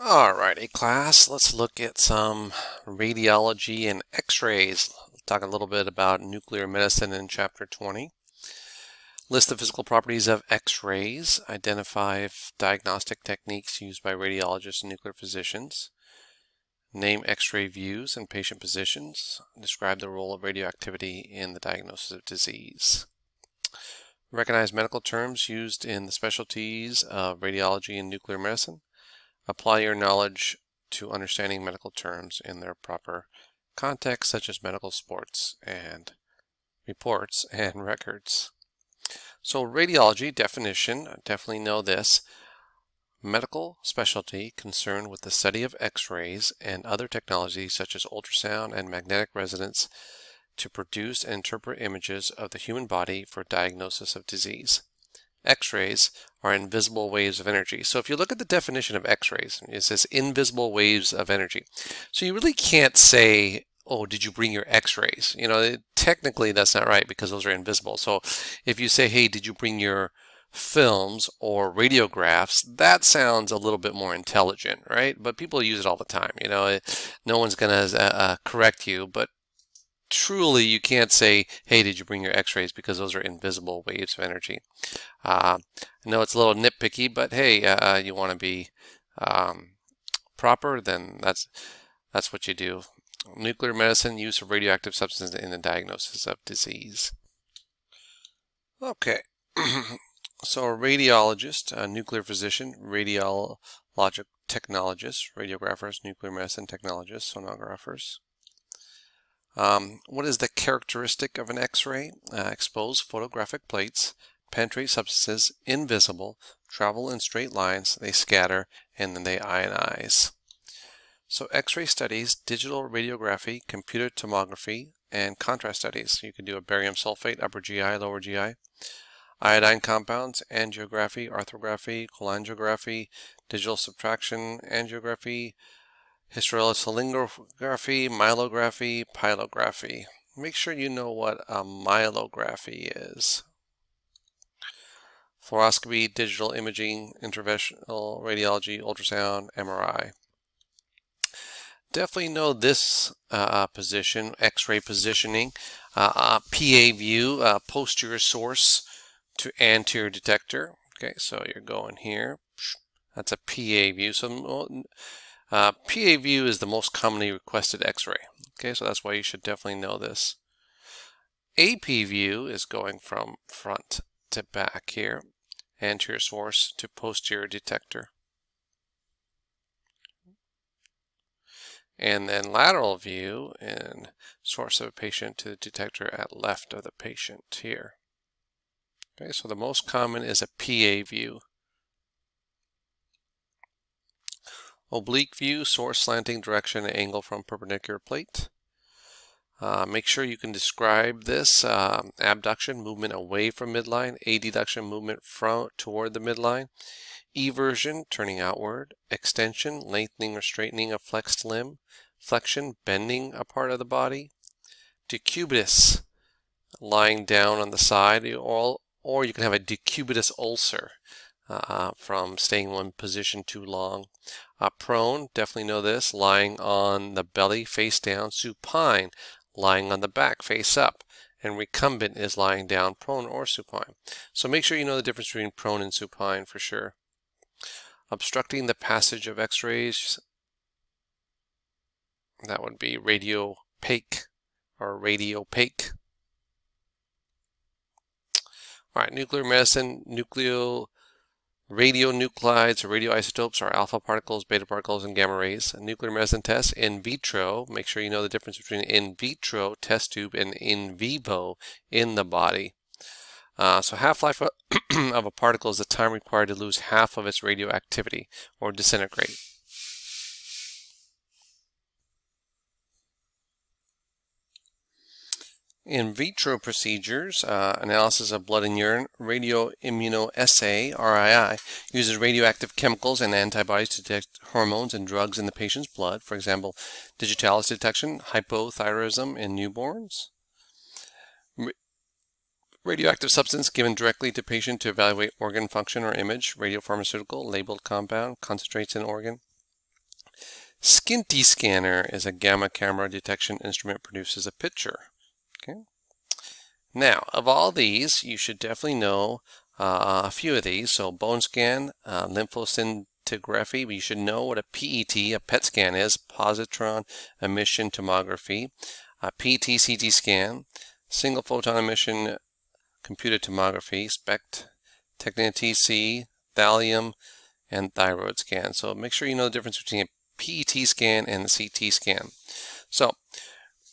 Alrighty class, let's look at some radiology and x-rays. Talk a little bit about nuclear medicine in chapter 20. List the physical properties of x-rays. Identify diagnostic techniques used by radiologists and nuclear physicians. Name x-ray views and patient positions. Describe the role of radioactivity in the diagnosis of disease. Recognize medical terms used in the specialties of radiology and nuclear medicine Apply your knowledge to understanding medical terms in their proper context, such as medical sports and reports and records. So radiology definition, definitely know this. Medical specialty concerned with the study of x-rays and other technologies such as ultrasound and magnetic resonance to produce and interpret images of the human body for diagnosis of disease. X-rays are invisible waves of energy. So if you look at the definition of X-rays, it says invisible waves of energy. So you really can't say, oh, did you bring your X-rays? You know, technically that's not right because those are invisible. So if you say, hey, did you bring your films or radiographs, that sounds a little bit more intelligent, right? But people use it all the time. You know, no one's going to uh, uh, correct you, but truly you can't say, hey, did you bring your x-rays because those are invisible waves of energy. Uh, I know it's a little nitpicky, but hey, uh, you want to be um, proper, then that's, that's what you do. Nuclear medicine, use of radioactive substances in the diagnosis of disease. Okay, so a radiologist, a nuclear physician, radiologic technologist, radiographers, nuclear medicine technologists, sonographers. Um, what is the characteristic of an X-ray? Uh, exposed photographic plates penetrate substances invisible, travel in straight lines, they scatter, and then they ionize. So X-ray studies, digital radiography, computer tomography, and contrast studies. You can do a barium sulfate, upper GI, lower GI. Iodine compounds, angiography, arthrography, cholangiography, digital subtraction, angiography, hysterosalpingography, myelography, pyelography. Make sure you know what a myelography is. Fluoroscopy, digital imaging, interventional radiology, ultrasound, MRI. Definitely know this uh, position, X-ray positioning, uh, uh, PA view, uh, posterior source to anterior detector. Okay, so you're going here. That's a PA view. So uh, PA view is the most commonly requested x-ray. Okay, so that's why you should definitely know this. AP view is going from front to back here, anterior source to posterior detector. And then lateral view and source of a patient to the detector at left of the patient here. Okay, so the most common is a PA view. Oblique view, source slanting direction angle from perpendicular plate. Uh, make sure you can describe this uh, abduction, movement away from midline, adduction, movement from toward the midline, eversion, turning outward, extension, lengthening or straightening a flexed limb, flexion, bending a part of the body, decubitus, lying down on the side, or, or you can have a decubitus ulcer uh, from staying in one position too long. Uh, prone, definitely know this, lying on the belly face down. Supine, lying on the back face up. And recumbent is lying down prone or supine. So make sure you know the difference between prone and supine for sure. Obstructing the passage of x-rays, that would be radiopaque or radiopaque. All right, nuclear medicine, nucleo Radionuclides or radioisotopes are alpha particles, beta particles, and gamma rays. Nuclear medicine test in vitro. Make sure you know the difference between in vitro test tube and in vivo in the body. Uh, so half-life of a particle is the time required to lose half of its radioactivity or disintegrate. In vitro procedures, uh, analysis of blood and urine, radioimmunoassay, RII, uses radioactive chemicals and antibodies to detect hormones and drugs in the patient's blood. For example, digitalis detection, hypothyroidism in newborns. radioactive substance given directly to patient to evaluate organ function or image, radiopharmaceutical, labeled compound, concentrates in organ. Scintiscanner is a gamma camera detection instrument produces a picture. Now, of all these, you should definitely know uh, a few of these. So bone scan, uh, lymphoscintigraphy, you should know what a PET, a PET scan is, positron emission tomography, a PET CT scan, single photon emission computed tomography, SPECT, Technia TC, thallium, and thyroid scan. So make sure you know the difference between a PET scan and a CT scan. So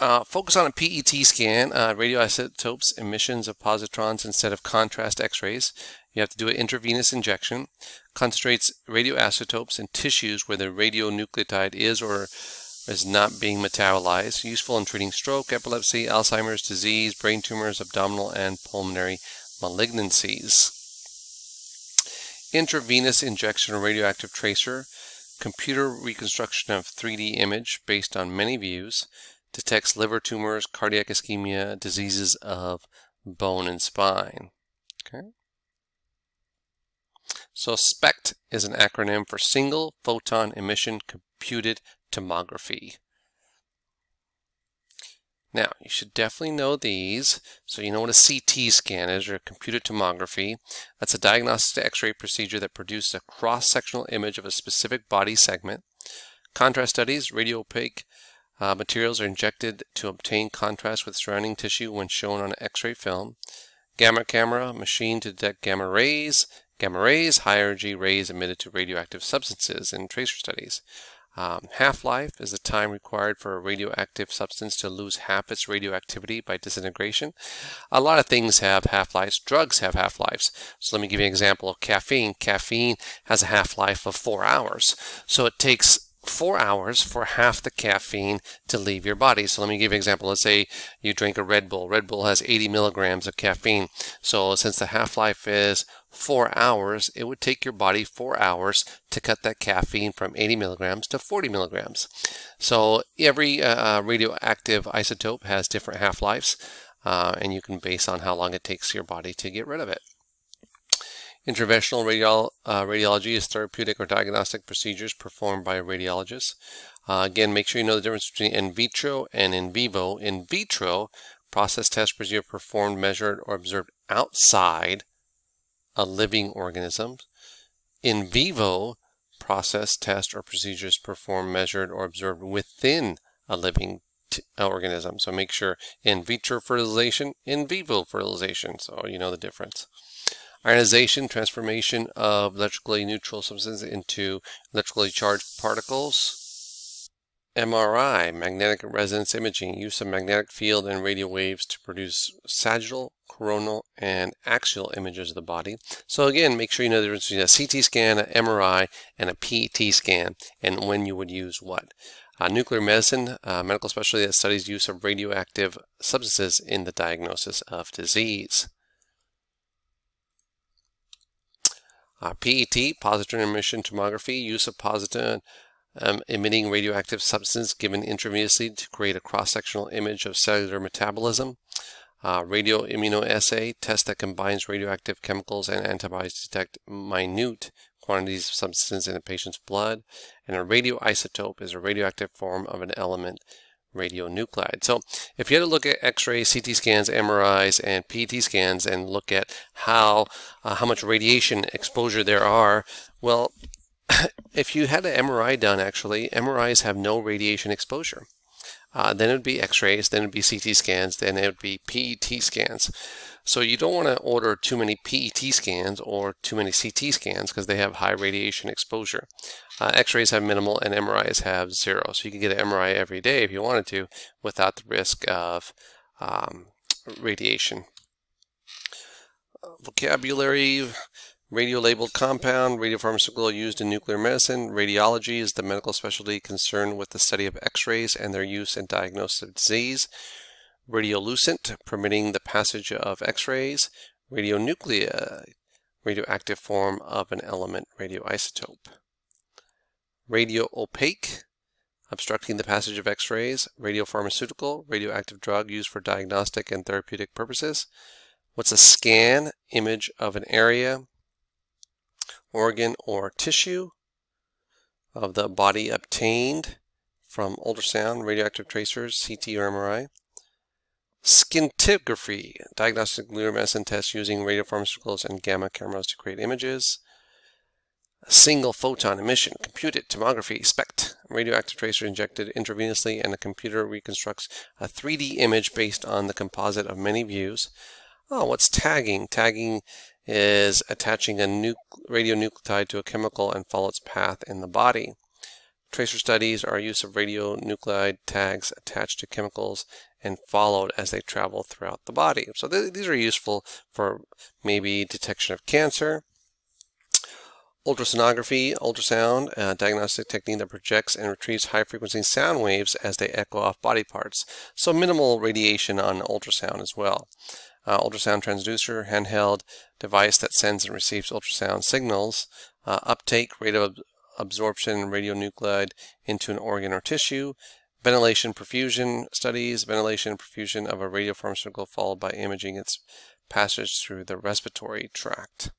uh, focus on a PET scan, uh, radioisotopes, emissions of positrons instead of contrast X-rays. You have to do an intravenous injection. Concentrates radioisotopes in tissues where the radionuclide is or is not being metabolized. Useful in treating stroke, epilepsy, Alzheimer's disease, brain tumors, abdominal and pulmonary malignancies. Intravenous injection of radioactive tracer computer reconstruction of 3D image based on many views, detects liver tumors, cardiac ischemia, diseases of bone and spine. Okay. So SPECT is an acronym for Single Photon Emission Computed Tomography. Now, you should definitely know these. So you know what a CT scan is, or computed tomography. That's a diagnostic x-ray procedure that produces a cross-sectional image of a specific body segment. Contrast studies, radio-opaque uh, materials are injected to obtain contrast with surrounding tissue when shown on x-ray film. Gamma camera, machine to detect gamma rays. Gamma rays, high energy rays emitted to radioactive substances in tracer studies. Um, Half-life is the time required for a radioactive substance to lose half its radioactivity by disintegration. A lot of things have half-lives. Drugs have half-lives. So let me give you an example of caffeine. Caffeine has a half-life of four hours. So it takes four hours for half the caffeine to leave your body. So let me give you an example. Let's say you drink a Red Bull. Red Bull has 80 milligrams of caffeine. So since the half-life is four hours, it would take your body four hours to cut that caffeine from 80 milligrams to 40 milligrams. So every uh, radioactive isotope has different half-lives, uh, and you can base on how long it takes your body to get rid of it. Interventional uh, radiology is therapeutic or diagnostic procedures performed by a radiologist. Uh, again, make sure you know the difference between in vitro and in vivo. In vitro, process test procedure performed, measured, or observed outside a living organism. In vivo, process, test, or procedures performed, measured, or observed within a living organism. So make sure in vitro fertilization, in vivo fertilization, so you know the difference. Ionization, transformation of electrically neutral substances into electrically charged particles. MRI, magnetic resonance imaging, use of magnetic field and radio waves to produce sagittal, coronal, and axial images of the body. So again, make sure you know the difference between a CT scan, an MRI, and a PET scan, and when you would use what. Uh, nuclear medicine, uh, medical specialty that studies use of radioactive substances in the diagnosis of disease. Uh, PET, positron emission tomography, use of positron um, emitting radioactive substance given intravenously to create a cross-sectional image of cellular metabolism. Uh, radioimmunoassay, test that combines radioactive chemicals and antibodies to detect minute quantities of substance in a patient's blood. And a radioisotope is a radioactive form of an element radionuclide. So if you had to look at X-rays, CT scans, MRIs, and PET scans and look at how uh, how much radiation exposure there are, well, if you had an MRI done, actually, MRIs have no radiation exposure. Uh, then it would be X-rays, then it would be CT scans, then it would be PET scans. So you don't want to order too many PET scans or too many CT scans because they have high radiation exposure. Uh, X-rays have minimal and MRIs have zero. So you can get an MRI every day if you wanted to without the risk of um, radiation. Uh, vocabulary, radio-labeled compound, radiopharmaceutical used in nuclear medicine. Radiology is the medical specialty concerned with the study of X-rays and their use in diagnosis of disease. Radiolucent, permitting the passage of X-rays. Radionuclide, radioactive form of an element radioisotope Radioopaque, obstructing the passage of X-rays, radiopharmaceutical, radioactive drug used for diagnostic and therapeutic purposes. What's a scan? Image of an area, organ, or tissue. of the body obtained from ultrasound, radioactive tracers, CT or MRI. Scintigraphy, diagnostic nuclear medicine test using radiopharmaceuticals and gamma cameras to create images. Single photon emission, computed tomography, SPECT, radioactive tracer injected intravenously, and the computer reconstructs a 3D image based on the composite of many views. Oh, what's tagging? Tagging is attaching a radionuclide to a chemical and follow its path in the body. Tracer studies are use of radionuclide tags attached to chemicals and followed as they travel throughout the body. So th these are useful for maybe detection of cancer. Ultrasonography, ultrasound, a diagnostic technique that projects and retrieves high-frequency sound waves as they echo off body parts. So minimal radiation on ultrasound as well. Uh, ultrasound transducer, handheld device that sends and receives ultrasound signals. Uh, uptake, rate of absorption radionuclide into an organ or tissue, ventilation perfusion studies, ventilation perfusion of a radiopharmaceutical followed by imaging its passage through the respiratory tract.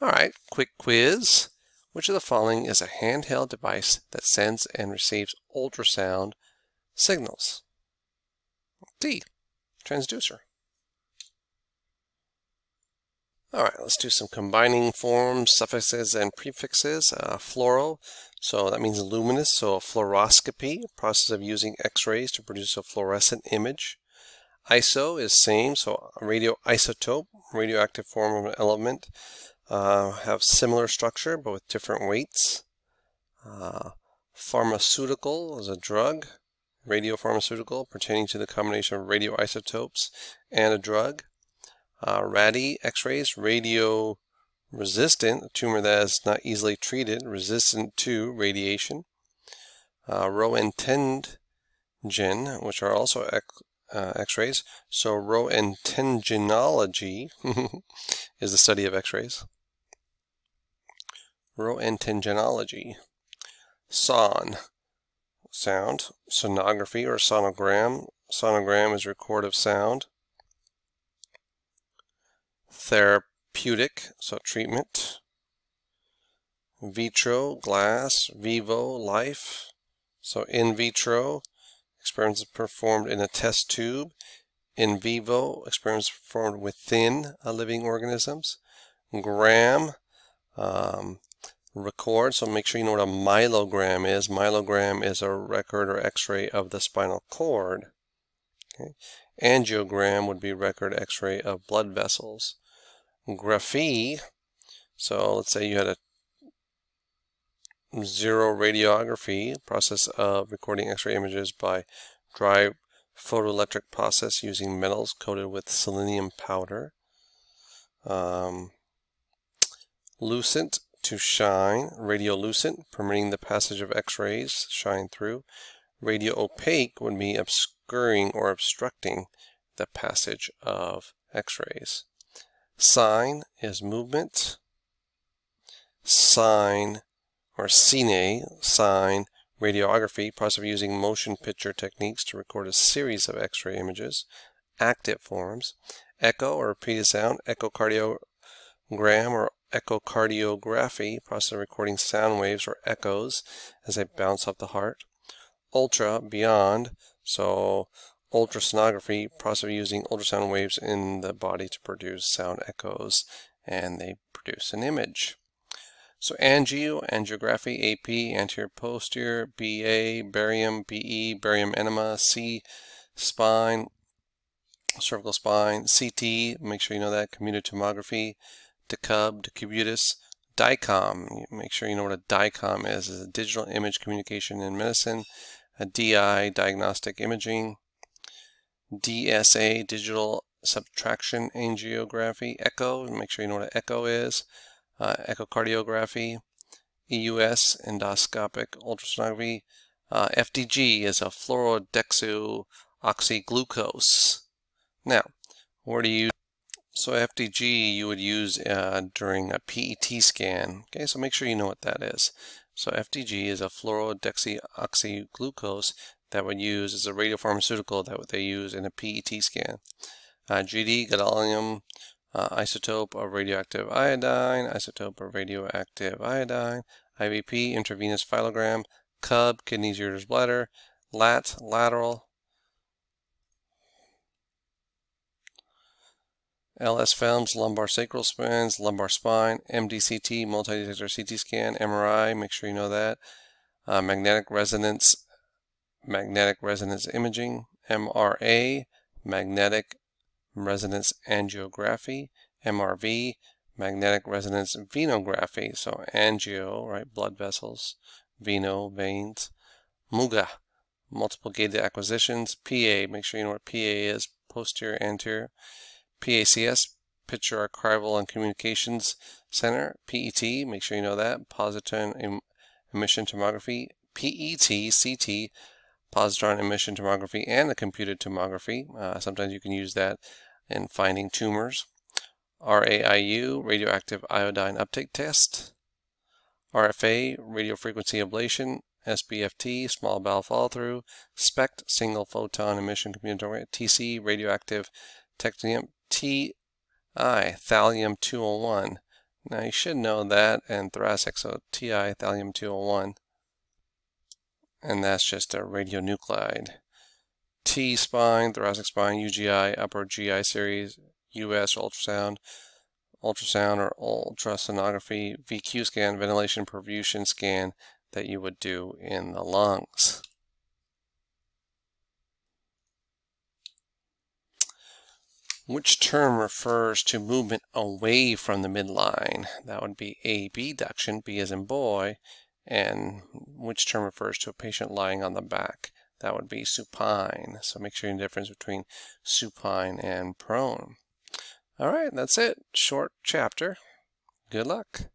All right, quick quiz. Which of the following is a handheld device that sends and receives ultrasound signals? D, transducer. All right, let's do some combining forms, suffixes, and prefixes. Uh, fluoro, so that means luminous, so a fluoroscopy, process of using x-rays to produce a fluorescent image. ISO is same, so radioisotope, radioactive form of an element, uh, have similar structure but with different weights. Uh, pharmaceutical is a drug, radiopharmaceutical, pertaining to the combination of radioisotopes and a drug. Uh, x-rays, radio resistant, a tumor that is not easily treated, resistant to radiation. Uh, Roentgen, which are also uh, x-rays. So Roentgenology is the study of x-rays. Roentgenology. Son, sound, sonography or sonogram. Sonogram is record of sound therapeutic, so treatment, vitro, glass, vivo, life, so in vitro, experiments performed in a test tube, in vivo, experiments performed within a living organisms, gram, um, record, so make sure you know what a myelogram is. Myelogram is a record or x-ray of the spinal cord. Okay. Angiogram would be record x-ray of blood vessels. Graphy, so let's say you had a xeroradiography, process of recording x-ray images by dry photoelectric process using metals coated with selenium powder. Um, lucent to shine, radiolucent, permitting the passage of x-rays shine through. Radio opaque would be obscuring or obstructing the passage of x-rays. Sign is movement. Sign or cine, sign, radiography, process of using motion picture techniques to record a series of x-ray images. Active forms. Echo or repeated sound, echocardiogram or echocardiography, process of recording sound waves or echoes as they bounce off the heart. Ultra, beyond, so ultrasonography, process of using ultrasound waves in the body to produce sound echoes, and they produce an image. So angio, angiography, AP, anterior posterior, BA, barium, BE, barium enema, C, spine, cervical spine, CT, make sure you know that, computed tomography, decub, decubitus, DICOM, make sure you know what a DICOM is, is a digital image communication in medicine, DI, diagnostic imaging, DSA, digital subtraction angiography, echo, make sure you know what an echo is, uh, echocardiography, EUS, endoscopic ultrasonography, uh, FDG is a fluorodeoxyglucose. Now, where do you so FDG you would use uh, during a PET scan. Okay, so make sure you know what that is. So FDG is a fluorodeoxyglucose that would use as a radiopharmaceutical that they use in a PET scan. Uh, GD, gadolinium, uh, isotope of radioactive iodine, isotope of radioactive iodine, IVP, intravenous pyelogram, KUB, kidneys, ureters, bladder, LAT, lateral, LS films, lumbar sacral spines, lumbar spine, MDCT, multi-detector CT scan, MRI, make sure you know that, uh, magnetic resonance, magnetic resonance imaging, MRA, magnetic resonance angiography, MRV, magnetic resonance venography, so angio, right, blood vessels, veno, veins, MUGA, multiple gated acquisitions, PA, make sure you know what PA is, posterior anterior, PACS, Picture Archival and Communications Center, PET, make sure you know that, positron emission tomography, PET, CT, positron emission tomography, and the computed tomography. Uh, sometimes you can use that in finding tumors. RAIU, radioactive iodine uptake test. RFA, radiofrequency ablation. SBFT, small bowel follow through. SPECT, single photon emission computed. TC, radioactive technetium TI, thallium 201. Now you should know that and thoracic, so TI, thallium 201. And that's just a radionuclide. T spine, thoracic spine, UGI, upper GI series, US ultrasound, ultrasound or ultrasonography, VQ scan, ventilation perfusion scan that you would do in the lungs. Which term refers to movement away from the midline? That would be abduction, B as in boy, and which term refers to a patient lying on the back? That would be supine. So make sure you know the difference between supine and prone. All right, that's it. Short chapter. Good luck.